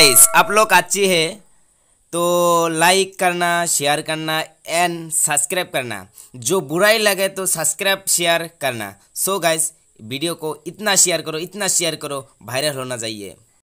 Guys आप लोग अच्छी है तो लाइक करना शेयर करना एंड सब्सक्राइब करना। जो बुराई लगे तो सब्सक्राइब शेयर करना। सो so गाइस वीडियो को इतना शेयर करो, इतना शेयर करो वायरल होना चाहिए।